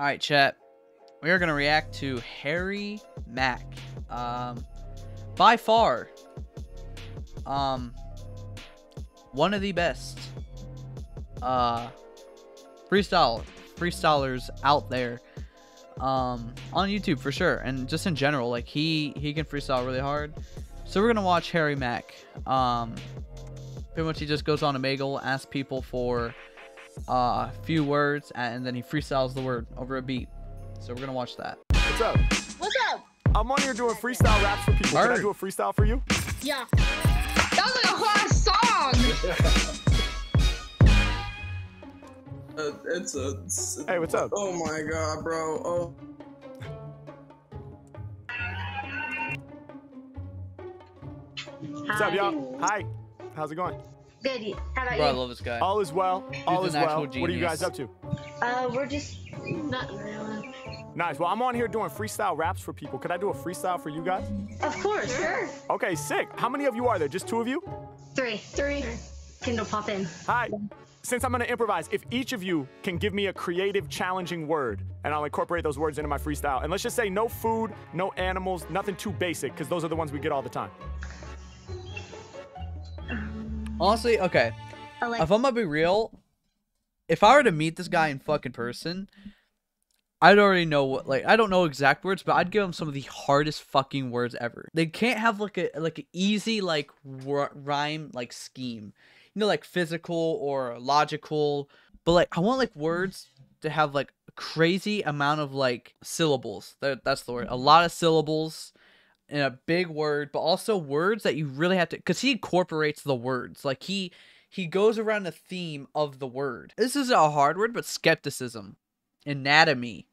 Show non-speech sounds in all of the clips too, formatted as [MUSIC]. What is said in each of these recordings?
All right, chat. We are gonna react to Harry Mack. Um, by far, um, one of the best uh freestyle freestylers out there um on YouTube for sure and just in general like he he can freestyle really hard so we're gonna watch Harry Mack um pretty much he just goes on a Omegle asks people for a few words and then he freestyles the word over a beat so we're gonna watch that What's up? What's up? I'm on here doing freestyle raps for people. Can I Word. do a freestyle for you? Yeah. That was like a hard song. [LAUGHS] Uh, it's a. It's, Hey, what's up? Oh my god, bro. Oh. What's up, y'all? Hi. How's it going? Good. How about bro I love this guy All is well. All He's is well. actual What are you guys up to? Uh, we're just not really. Nice. Well, I'm on here doing freestyle raps for people. Could I do a freestyle for you guys? Of course. Sure. Okay, sick. How many of you are there? Just two of you? Three. Three. Kindle pop in. Hi. Since I'm gonna improvise, if each of you can give me a creative, challenging word, and I'll incorporate those words into my freestyle. And let's just say no food, no animals, nothing too basic, because those are the ones we get all the time. Honestly okay if I'm gonna be real, if I were to meet this guy in fucking person, I'd already know what like I don't know exact words, but I'd give him some of the hardest fucking words ever. They can't have like a like an easy like rhyme like scheme, you know, like physical or logical. But like I want like words to have like a crazy amount of like syllables. That that's the word. A lot of syllables in a big word, but also words that you really have to because he incorporates the words. Like he he goes around the theme of the word. This is a hard word, but skepticism, anatomy.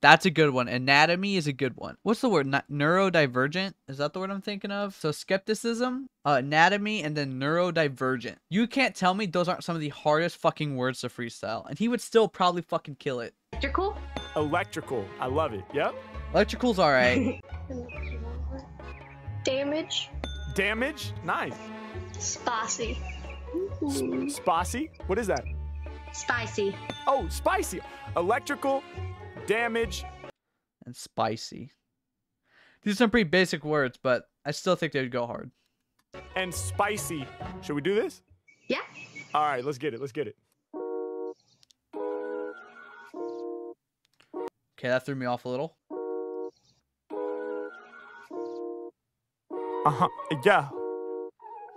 That's a good one. Anatomy is a good one. What's the word? N- neurodivergent? Is that the word I'm thinking of? So skepticism, uh, anatomy, and then neurodivergent. You can't tell me those aren't some of the hardest fucking words to freestyle, and he would still probably fucking kill it. Electrical. Electrical. I love it. Yep. Electrical's alright. [LAUGHS] Damage. Damage. Nice. Spicy. Spicy. What is that? Spicy. Oh, spicy. Electrical. Damage. and spicy. These are some pretty basic words, but I still think they would go hard. and spicy. Should we do this? Yeah. All right, let's get it. Let's get it. Okay, that threw me off a little. Uh huh. Yeah.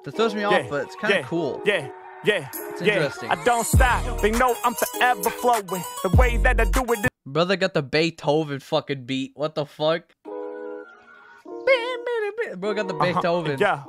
That throws me off, yeah, but it's kind of yeah, cool. Yeah. Yeah. It's yeah. interesting. I don't stop. They know I'm forever flowing. The way that I do it is Brother got the Beethoven fucking beat. What the fuck? Bro got the uh-huh, Beethoven. Yeah.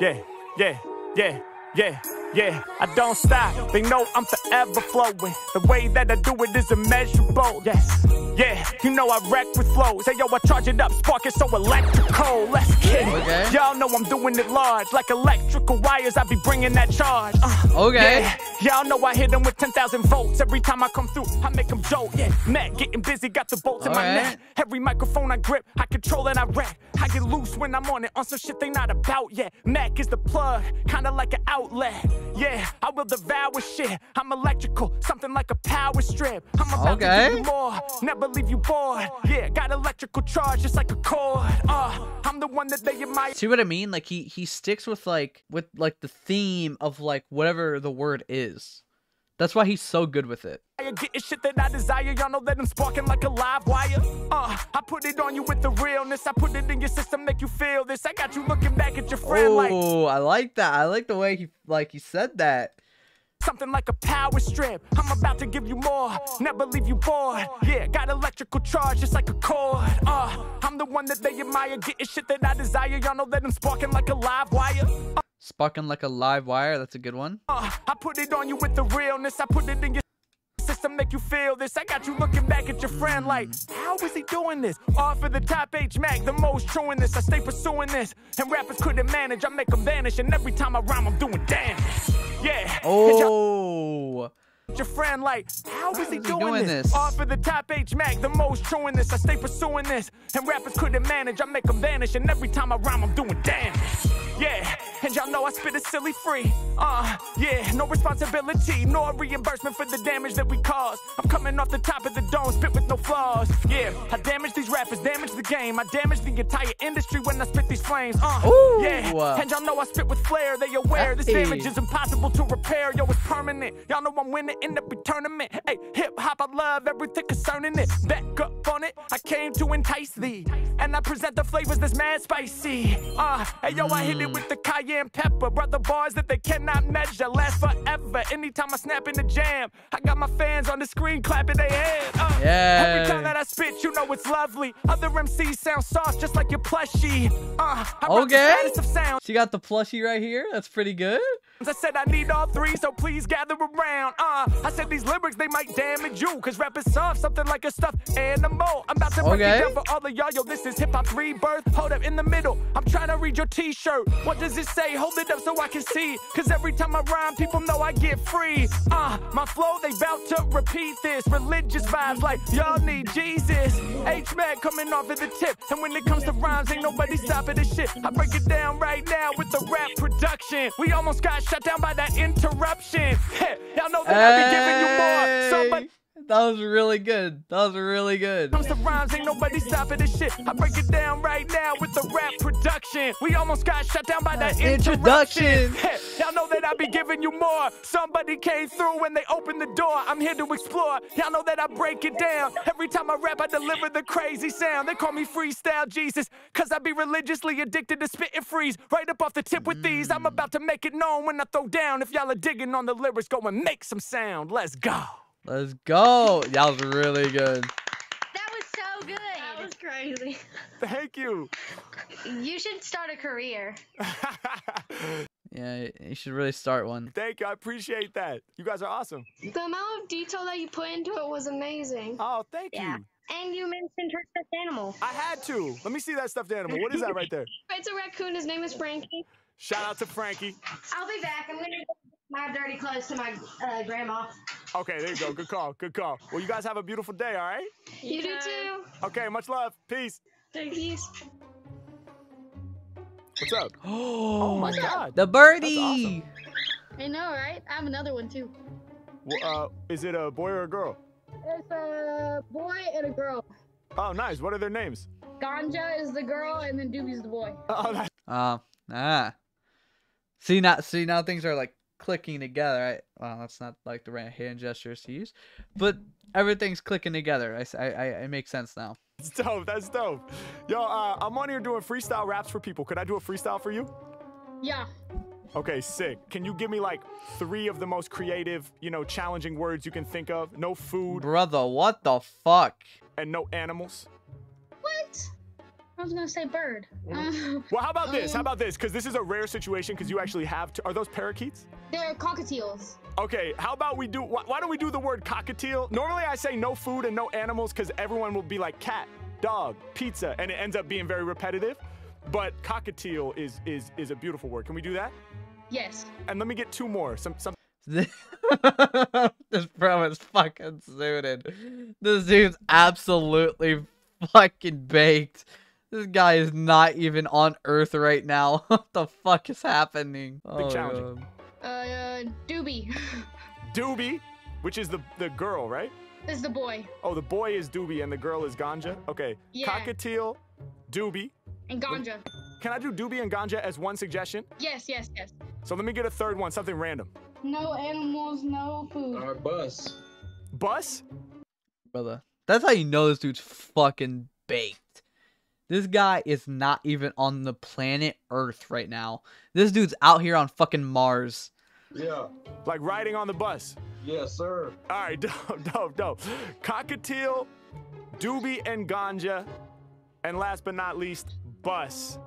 Yeah. Yeah. Yeah. Yeah. Yeah. I don't stop. They know I'm forever flowing. The way that I do it is immeasurable. Yes. Yeah. You know I wreck with flows. Hey yo, I charge it up, spark it so electrical. Let's get it. Okay. Y'all know I'm doing it large, like electrical wires. I be bringing that charge. Uh, Okay. Yeah. Y'all know I hit them with 10,000 volts. Every time I come through, I make them jolt. Yeah, Mac getting busy, got the bolts in my Alright. neck. Every microphone I grip, I control and I wreck. I get loose when I'm on it, on some shit they not about yet. Mac is the plug, kinda like an outlet. Yeah, I will devour shit. I'm electrical, something like a power strip. I'm about to Okay. give you more, never leave you bored. Yeah, got electrical charge just like a cord. Uh, I'm the one that they admire. See what I mean? Like he he sticks with like with like the theme of like whatever the word is. That's why he's so good with it. Getting shit that I desire, y'all know that I'm sparking like a live wire. Uh, I put it on you with the realness. I put it in your system, make you feel this. I got you looking back at your friend like Oh, I like that. I like the way he like he said that. something like a power strip. I'm about to give you more, never leave you bored. Yeah, got electrical charge just like a cord. Uh, I'm the one that they admire, getting shit that I desire. Y'all know that I'm sparking like a live wire. Sparking like a live wire. That's a good one. Uh, I put it on you with the realness. I put it in your system, make you feel this. I got you looking back at your friend like, how is he doing this? All for the top H Mac, the most true in this. I stay pursuing this, and rappers couldn't manage. I make them vanish, and every time I rhyme, I'm doing damage. Yeah. Oh. your friend like, how is he doing, doing this? this? All for the top H Mac, the most true in this. I stay pursuing this, and rappers couldn't manage. I make them vanish, and every time I rhyme, I'm doing damage. Yeah, and y'all know I spit it silly free. Uh, yeah, no responsibility, nor reimbursement for the damage that we cause. I'm coming off the top of the dome, spit with no flaws. Yeah, I damage these rappers, damage the game. I damage the entire industry when I spit these flames. Uh, Ooh. yeah, and y'all know I spit with flair. They aware this damage is impossible to repair. Yo, it's permanent. Y'all know I'm winning in every tournament. Hey, hip hop, I love everything concerning it. Back up on it, I came to entice thee. And I present the flavors that's mad spicy. Uh, hey, yo, I hit it with the cayenne pepper. Brother bars that they cannot measure, last forever. Anytime I snap in the jam, I got my fans on the screen clapping their hands. Uh, Every time that I spit, you know it's lovely. Other MCs sound soft, just like your plushie. Uh, Okay. She got the plushie right here. That's pretty good. I said I need all three, so please gather around. Uh, I said these lyrics they might damage you, cause rap is soft, something like a stuffed animal. I'm about to break Okay. it down for all of y'all. Yo, this is hip hop's rebirth. Hold up in the middle. I'm trying to read your t-shirt. What does it say? Hold it up so I can see. Cause every time I rhyme, people know I get free. Uh, my flow, they bout to repeat this. Religious vibes like y'all need Jesus. H-Mac coming off of the tip. And when it comes to rhymes, ain't nobody stopping this shit. I break it down right now with the rap production. We almost got shut down by that interruption. [LAUGHS] Y'all know that I be giving you more. Somebody Hey. That was really good. That was really good. comes to rhymes, ain't nobody stopping this shit. I break it down right now with the rap production. We almost got shut down by that Introduction. introduction. [LAUGHS] Y'all know that I be giving you more. Somebody came through when they opened the door. I'm here to explore. Y'all know that I break it down. Every time I rap, I deliver the crazy sound. They call me Freestyle Jesus, cause I be religiously addicted to spit and freeze. Right up off the tip with these. I'm about to make it known when I throw down. If y'all are digging on the lyrics, go and make some sound. Let's go. Let's go. That was really good. That was so good. That was crazy. Thank you. You should start a career. [LAUGHS] Yeah, you should really start one. Thank you. I appreciate that. You guys are awesome. The amount of detail that you put into it was amazing. Oh, thank Yeah. you. And you mentioned her stuffed animal. I had to. Let me see that stuffed animal. What is that right there? [LAUGHS] It's a raccoon. His name is Frankie. Shout out to Frankie. I'll be back. I'm gonna get my dirty clothes to my uh, grandma. Okay, there you go. Good call. Good call. Well, you guys have a beautiful day, all right? You do too. Okay, much love. Peace. Peace. What's up? [GASPS] Oh Oh my god. The birdie. I know, right? I have another one too. Well, uh, is it a boy or a girl? It's a boy and a girl. Oh, nice. What are their names? Ganja is the girl, and then Doobie's the boy. [LAUGHS] Oh, that, Uh, ah. See now, see now things are like clicking together. Right? Well, that's not like the right hand gestures to use, but everything's clicking together. I, I, it makes sense now. that's dope. That's dope. Yo, uh, I'm on here doing freestyle raps for people. Could I do a freestyle for you? Yeah. Okay, sick. Can you give me like three of the most creative, you know, challenging words you can think of? No food Brother, what the fuck? and no animals. What? I was gonna say bird. Mm-hmm. Well, how about this? How about this? Because this is a rare situation. Because you actually have. To, are those parakeets? they're cockatiels. Okay. How about we do? Why, why don't we do the word cockatiel? Normally, I say no food and no animals because everyone will be like cat, dog, pizza, and it ends up being very repetitive. But cockatiel is is is a beautiful word. Can we do that? Yes. And let me get two more. Some some. [LAUGHS] this bro is fucking suited. This dude's absolutely fucking baked. This guy is not even on Earth right now. [LAUGHS] what the fuck is happening? Oh, challenging. God. Uh, Doobie [LAUGHS] Doobie, which is the the girl, right? This is the boy, Oh, the boy is Doobie and the girl is Ganja. Okay. Yeah. Cockatiel, Doobie. and Ganja. Can I do Doobie and Ganja as one suggestion? Yes, yes, yes. So let me get a third one, something random. No animals, no food. Our bus. Bus? brother. That's how you know this dude's fucking baked. This guy is not even on the planet Earth right now. This dude's out here on fucking Mars. Yeah. Like riding on the bus. Yes, sir. All right, [LAUGHS] dope, dope, dope. Cockatiel, Doobie and Ganja, and last but not least, Bus.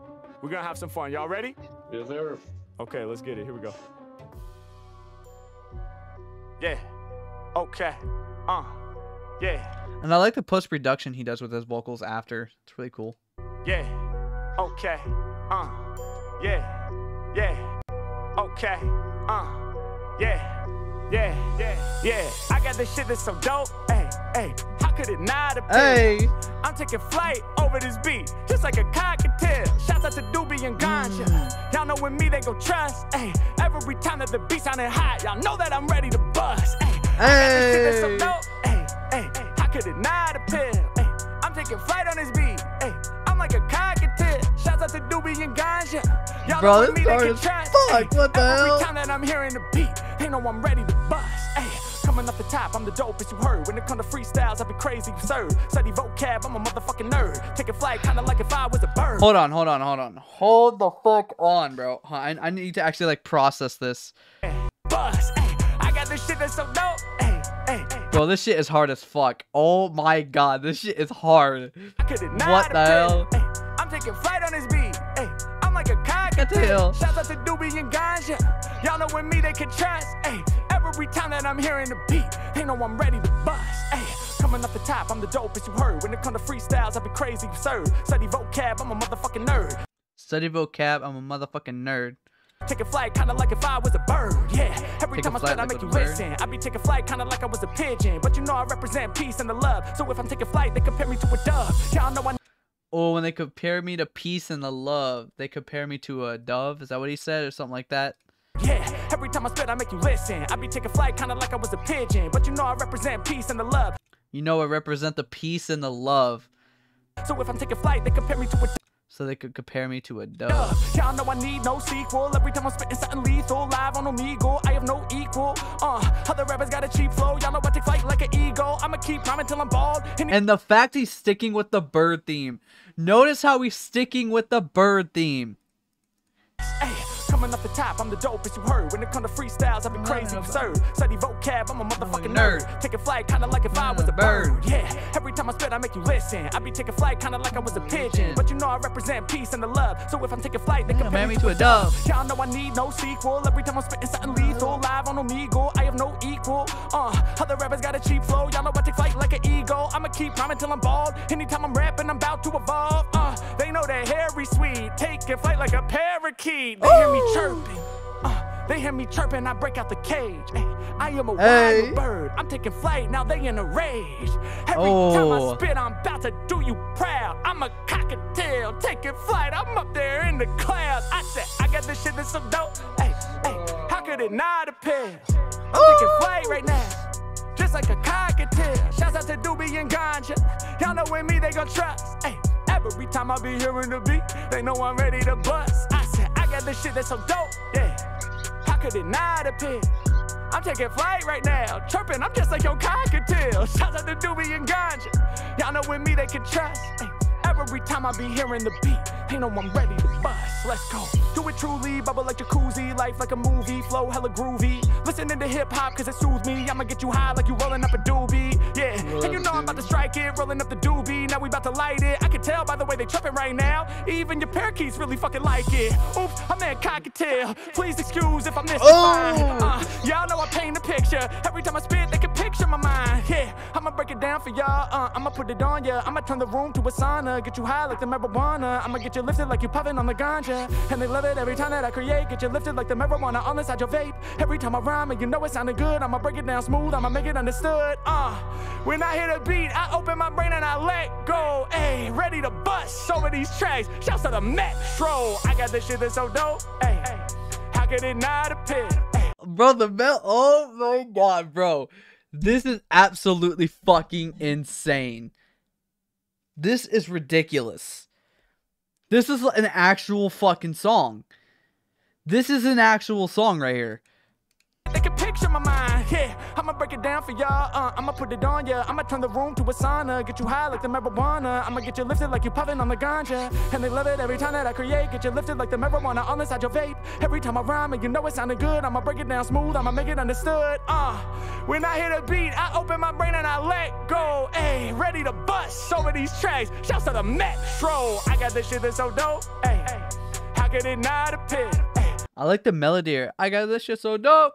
We're gonna have some fun. Y'all ready? Yes, sir. Okay, let's get it. Here we go. Yeah. Okay. Uh. Yeah. And I like the post production he does with his vocals after. It's really cool. Yeah. Okay. Uh. Yeah. Yeah. Okay. Uh. Yeah. Yeah. Yeah. Yeah. I got this shit that's so dope. Hey. Hey. How could it not been? Hey! I'm taking flight over this beat, just like a cockatiel. cockatiel. Shouts out to Doobie and Ganja. Y'all know with me they go trust. Hey, every time that the beat sounded hot, y'all know that I'm ready to bust. Hey, shit that's so Hey. dope. Hey, hey, how could it not appeal? Hey, I'm taking flight on this beat. Hey, like a cockatiel. Shouts out to Doobie and Ganja. Y'all Bro, this me they as fuck. What the every hell? time that I'm hearing the beat, they know I'm ready to bust. Hey, coming off the top, I'm the dopest you heard. When it come to freestyles, I be crazy absurd. Study vocab, I'm a motherfucking nerd. Taking flight, kinda like if I was a bird. Hold on, hold on, hold on. Hold the fuck on, bro. I, I need to actually like process this. Bust. Hey, I got this shit that's so dope. Hey. Bro, this shit is hard as fuck. Oh my god, this shit is hard. I could it not What the hell? I'm taking flight on this beat. Hey, I'm like a Cockatiel. Shouts out to Doobie and Ganja. Y'all know with me they can trust. Hey, every time that I'm hearing the beat, they know I'm ready to bust. Hey, coming off the top, I'm the dopest you heard. When it come to freestyles, I be crazy absurd. Study vocab, I'm a motherfucking nerd. Study vocab, I'm a motherfucking nerd. Taking flight, kinda like if I was a bird. Yeah, every Taking time I spit, I make you bird. listen. I be taking flight, kinda like I was a pigeon. But you know I represent peace and the love. So if I'm taking flight, they compare me to a dove. Y'all know I Oh, when they compare me to peace and the love, they compare me to a dove. Is that what he said, or something like that? Yeah, every time I spit, I make you listen. I be taking flight, kinda like I was a pigeon. But you know I represent peace and the love. You know, I represent the peace and the love, So if I'm taking flight, they compare me to a so they could compare me to a dove. Y'all know I need no sequel. Every time I'm spitting something lethal, live on Omegle, I have no equal. Uh, other rappers got a cheap flow. Y'all know I take flight like an eagle. I'ma keep rhyming till I'm bald. And And the fact he's sticking with the bird theme. Notice how he's sticking with the bird theme. Hey, coming off the top, I'm the dopest you heard. When it come to freestyles, I be crazy absurd. Study vocab, I'm a motherfucking nerd. Taking flight, kinda like if I was a bird. Yeah, every time I spit, I make you listen. I be taking flight, kinda like I was a pigeon. But you know I represent peace and the love. So if I'm taking flight, they compare me to a dove. Y'all know I need no sequel. Every time I'm spitting something lethal, live on Omegle, I have no equal. Uh, other rappers got a cheap flow. Y'all know I take flight like an eagle. I'ma keep rhyming till I'm bald. Anytime I'm rapping, I'm about to evolve. Uh, they know that hairy sweet. Taking flight like a parakeet. They hear me chirping. Uh, they hear me chirping, I break out the cage. Ay, I am a Hey. wild bird. I'm taking flight, now they in a rage. Every time Oh. I spit, I'm about to do you proud. I'm a cockatiel, taking flight. I'm up there in the clouds. I said, I got this shit that's so dope. Hey, hey, how could it not appear? I'm taking flight right now. Just like a cockatiel. Shouts out to Doobie and Ganja. Y'all know with me they gon' trust. Hey, every time I be hearing the beat, they know I'm ready to bust. I this shit that's so dope. Yeah, how could it not appear? I'm taking flight right now, chirping. I'm just like your cockatiel. [LAUGHS] Shouts out to Doobie and Ganja. Y'all know with me they can trust. Hey, every time I be hearing the beat, they know I'm ready to bust. Let's go. Do it truly, bubble like jacuzzi, life like a movie, flow hella groovy. Listening to hip hop cause it soothes me. I'ma get you high like you rolling up a doobie. Yeah, and you know I'm about to strike it, rolling up the doobie. Now we about to light it. I can tell by the way they tripping right now. Even your parakeets really fucking like it. Oops, I'm meant cockatiel. Please excuse if I missed Oh. Uh, y'all know I paint a picture. Every time I spit, they can picture my mind. Yeah, I'ma break it down for y'all. Uh, I'ma put it on ya. I'ma turn the room to a sauna. Get you high like the marijuana. I'ma get you lifted like you puffing on the ganja. And they love it every time that I create. Get you lifted like the marijuana all inside your vape. Every time I rhyme, and you know it sounded good. I'ma break it down smooth. I'ma make it understood. Uh, when I hear the beat, I open my brain and I let go. Ayy, ready to bust over these tracks. Shouts to the Metro. I got this shit that's so dope. Ayy, how could it not appear? Bro, the mel. Oh my god, bro. This is absolutely fucking insane. This is ridiculous. This is an actual fucking song. This is an actual song right here. I'ma break it down for y'all. Uh, I'ma put it on ya. I'ma turn the room to a sauna. Get you high like the marijuana. I'ma get you lifted like you puffing on the ganja. And they love it every time that I create. Get you lifted like the marijuana all inside your vape. Every time I rhyme, and you know it sounded good. I'ma break it down smooth. I'ma make it understood. Uh, when I hear the beat, I open my brain and I let go. Ayy, ready to bust over these tracks. Shouts to the Metro. I got this shit that's so dope. Ayy, how could it not appear? I like the melody. I got this shit so dope.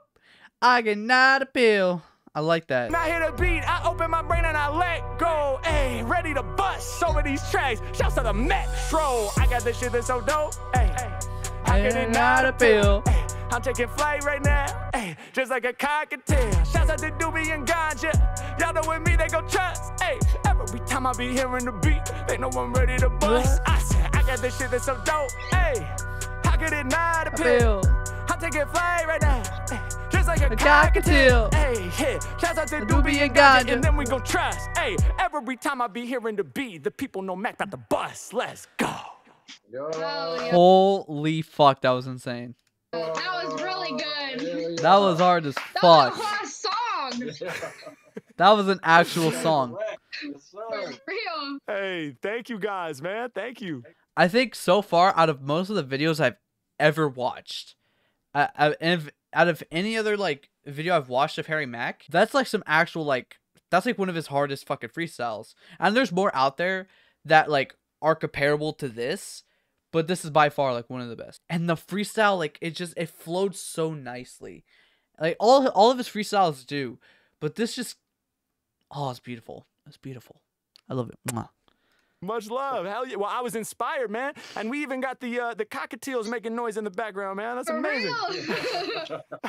I cannot appeal. I like that. When I hear the beat, I open my brain and I let go. Ayy, ready to bust over these tracks. Shouts out to the Metro. I got this shit that's so dope. Ayy, how could it not appeal? Ayy, I'm taking flight right now. Ayy, just like a cockatiel. Shouts out to Doobie and Ganja. Y'all know with me they go trust. Ayy, every time I be hearing the beat, they know I'm ready to bust. I said, I I got this shit that's so dope. Hey, how could it not appeal? I'm taking flight right now. Hey, just like a, A cockatiel. Hey, yeah. Shout out to The Doobie Doobie and and Ganja, Ganja. and then we gon' trust. Hey, every time I be hearing the beat, the people know Mac about the bus. Let's go. Yo. Holy fuck, that was insane. That was really good. That was hard as fuck. That was a hot song. [LAUGHS] That was an actual song. Yes. Real. Hey, thank you guys, man. Thank you. I think so far, out of most of the videos I've ever watched, I, I, if, out of any other like video I've watched of Harry Mack, that's like some actual like that's like one of his hardest fucking freestyles. And there's more out there that like are comparable to this, but this is by far like one of the best. And the freestyle, like it just it flowed so nicely, like all all of his freestyles do, but this just oh, it's beautiful. It's beautiful. I love it. Mwah. Much love. Hell yeah. Well, I was inspired, man. And we even got the uh, the cockatiels making noise in the background, man. That's For amazing. real. [LAUGHS]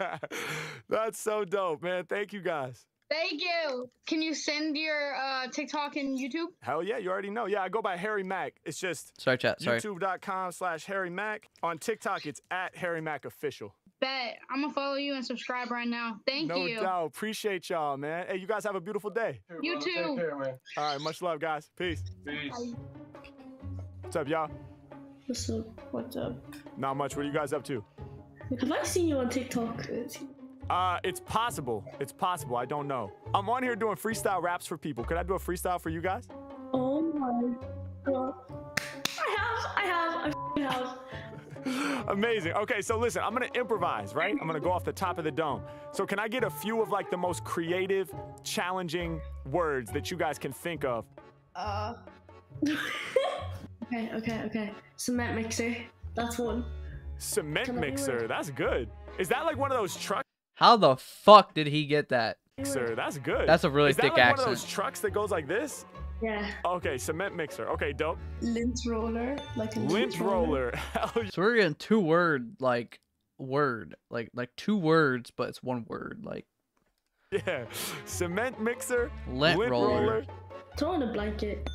[LAUGHS] That's so dope, man. Thank you guys. Thank you. Can you send your uh, TikTok and YouTube? Hell yeah, you already know. Yeah, I go by Harry Mack. It's just Sorry, chat. Sorry. youtube.com slash Harry Mack. On TikTok, it's at Harry Mack Official. Bet. I'm gonna follow you and subscribe right now. Thank no you. No doubt. Appreciate y'all, man. Hey, you guys have a beautiful day. You Take too. care, man. All right, much love, guys. Peace. Peace. What's up, y'all? What's up? What's up? Not much. What are you guys up to? Have I seen you on TikTok? Uh, it's possible. It's possible. I don't know. I'm on here doing freestyle raps for people. Could I do a freestyle for you guys? Oh my god. Amazing. Okay, so listen, I'm gonna improvise, right? I'm gonna go off the top of the dome. So can I get a few of like the most creative, challenging words that you guys can think of? Uh. [LAUGHS] okay, okay, okay. Cement mixer. That's one. Cement Can mixer. That's good. Is that like one of those truck How the fuck did he get that? mixer? That's good. That's a really Is that thick like one of those trucks that goes like this? Yeah. Okay, cement mixer. Okay, dope. Lint roller. Like a Lint roller. Hell yeah. [LAUGHS] Oh, so we're getting two word like word like like two words, but it's one word like Yeah. Cement mixer. lint, roller. Throw in a blanket.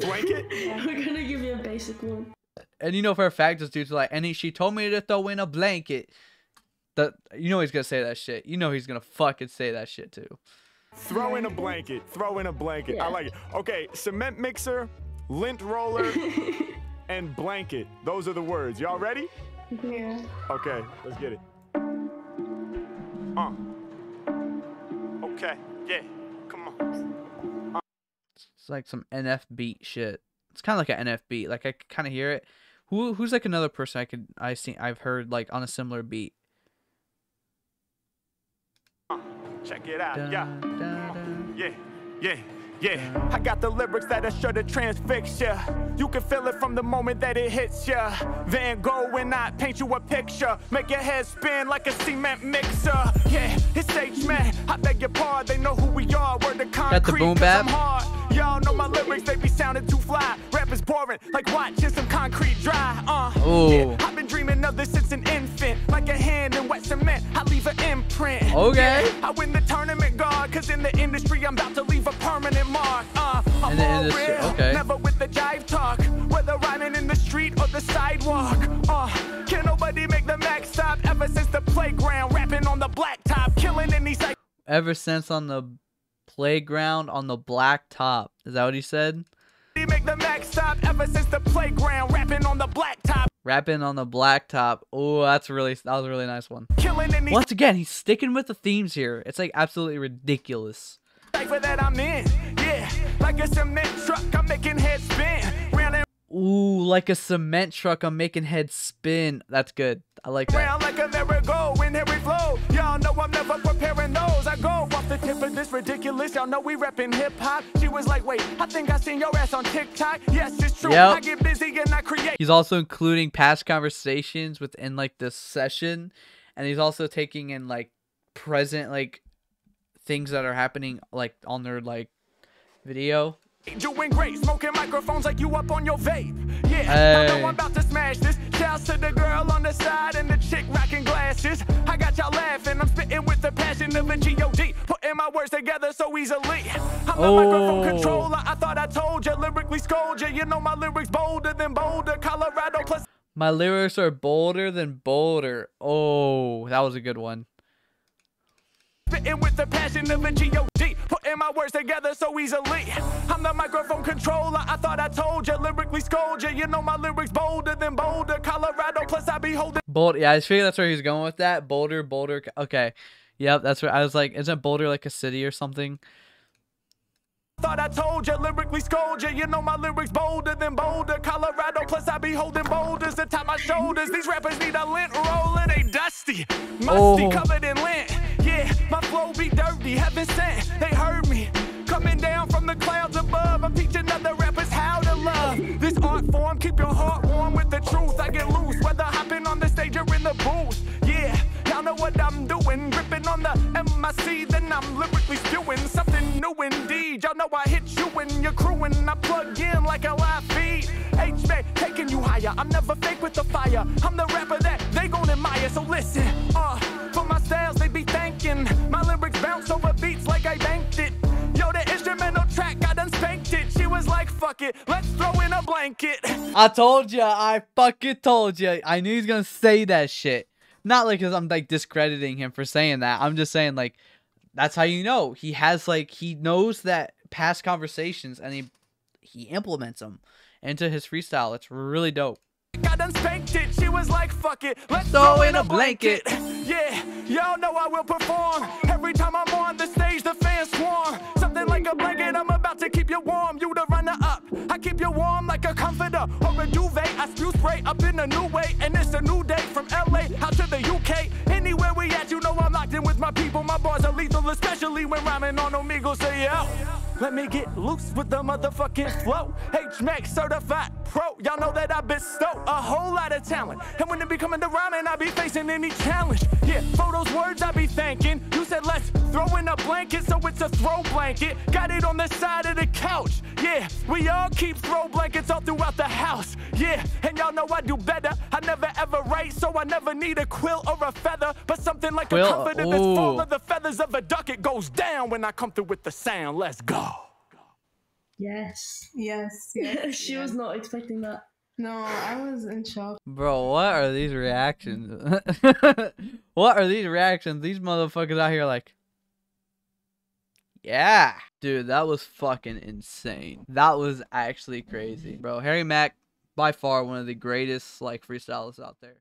Blanket. [LAUGHS] yeah, We're gonna give you a basic one. And you know for a fact this dude's like, and he, she told me to throw in a blanket. That you know he's gonna say that shit. You know he's gonna fucking say that shit too. Throw in a blanket. Throw in a blanket. I like it. Okay, cement mixer, lint roller, [LAUGHS] and blanket. Those are the words. Y'all ready? Yeah. Okay, let's get it. Uh. Okay, yeah. Come on. It's like some NF beat shit. It's kind of like an NF beat. Like I kind of hear it. Who who's like another person I could I see I've heard like on a similar beat. Check it out. Yeah. Yeah, yeah, yeah. I got the lyrics that are sure to transfix ya. You can feel it from the moment that it hits ya. Van Gogh when I paint you a picture. Make your head spin like a cement mixer. Yeah, it's H man. I beg your pardon. They know who we are. We're the concrete. boom 'cause bap? Y'all know my lyrics, they be sounding too fly. Rap is boring, like watching some concrete dry. Uh, Ooh. yeah, I've been dreaming of this since imprint. Okay. I win the tournament guard, cause in the industry I'm about to leave a permanent mark. Uh, I'm In the all industry, real, okay. never with the jive talk. Whether rhyming in the street or the sidewalk. Uh, can nobody make the max stop ever since the playground? Rapping on the blacktop, killing in these Ever since on the playground on the black top. Is that what he said? make the max stop ever since the playground. Rapping on the blacktop, Rapping on the black top. Oh, that's really that was a really nice one. in Once again, he's sticking with the themes here. It's like absolutely ridiculous. cipher that I'm in. Yeah, like a cement truck, I'm making heads spin. Ooh, like a cement truck. I'm making heads spin. That's good. I like that. round like a merry-go here we flow. Y'all know I'm never preparing those. I go off the tip of this ridiculous. Y'all know we reppin' hip hop. She was like, wait, I think I seen your ass on TikTok. Yes, it's true. Yep. I get busy and I create. He's also including past conversations within like this session, and he's also taking in like present like things that are happening like on their like video. Doing great, smoking microphones like you up on your vape. Yeah, Hey. I'm about to smash this. Shouts to the girl on the side and the chick rocking glasses. I got y'all laughing. I'm spitting with the passion of a G.O.D. Putting my words together so easily. I'm the microphone Oh. controller. I thought I told you, lyrically scold you. You know my lyrics bolder than Boulder, Colorado plus. My lyrics are bolder than bolder. Oh, that was a good one. Spitting with the passion of a G.O.D. Putting my words together so easily. I'm the microphone controller. I thought I told you, lyrically scold you. You know my lyrics bolder than Boulder, Colorado. Plus I be holding. Boulder. Yeah, I figured that's where he's going with that. Boulder, Boulder. Okay. Yep, that's where I was like, isn't Boulder like a city or something? Thought I told you, lyrically scold you. You know my lyrics bolder than Boulder, Colorado. Plus I be holding boulders to top my shoulders. These rappers need a lint roller. They dusty, musty, Oh. covered in lint. Yeah, my flow be dirty, heaven sent. They heard me. Coming down from the clouds above. I'm teaching other rappers how to love. This art form, keep your heart warm with the truth. I get loose, whether hopping on the stage or in the booth. Yeah, y'all know what I'm doing. Gripping on the MIC, then I'm lyrically spewing something new indeed. Y'all know I hit you and your crew and I plug in like a live feed. H-Mac taking you higher. I'm never fake with the fire. I'm the rapper that they gon' admire. So listen, fuck it, let's throw in a blanket. [LAUGHS] I told you. I fucking told you. I knew he's gonna say that shit. Not like because I'm like discrediting him for saying that. I'm just saying like that's how you know he has like he knows that past conversations and he he implements them into his freestyle. It's really dope. I done spanked it. She was like, fuck it. Let's Throw in a blanket. blanket. [LAUGHS] yeah, y'all know I will perform. Every time I'm on the stage, the fans swarm. Something like a blanket, I'm about to keep you warm. You the runner up. I keep you warm like a comforter or a duvet. I spew spray up in a new way. And it's a new day from LA out to the UK. Anywhere we at, you know I'm locked in with my people. My bars are lethal, especially when rhyming on Omegle. Say, yo. Let me get loose with the motherfucking flow. H-Mac certified pro. Y'all know that I bestow a whole lot of talent. And when it be coming to rhyming, I be facing any challenge. Yeah, for those words I be thanking. You said let's throw in a blanket, so it's a throw blanket. Got it on the side of the couch. Yeah, we all keep throw blankets all throughout the house. Yeah, and y'all know I do better. I never ever write, so I never need a quill or a feather. But something like Quill, a comforter that's full of the feathers of a duck. It goes down when I come through with the sound. Let's go. Yes. Yes, [LAUGHS] yes. she yes. was not expecting that. No, I was in shock. Bro, what are these reactions? [LAUGHS] what are these reactions? These motherfuckers out here like Yeah. Dude, that was fucking insane. That was actually crazy. Bro, Harry Mack by far one of the greatest like freestylers out there.